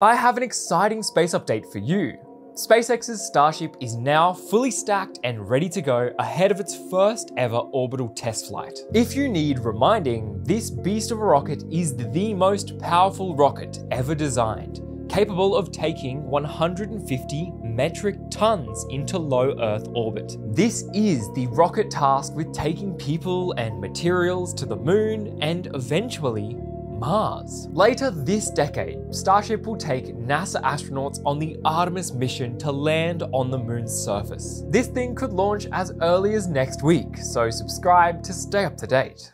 I have an exciting space update for you. SpaceX's Starship is now fully stacked and ready to go ahead of its first ever orbital test flight. If you need reminding, this beast of a rocket is the most powerful rocket ever designed, capable of taking 150 metric tons into low Earth orbit. This is the rocket tasked with taking people and materials to the moon and eventually Mars. Later this decade, Starship will take NASA astronauts on the Artemis mission to land on the moon's surface. This thing could launch as early as next week, so subscribe to stay up to date.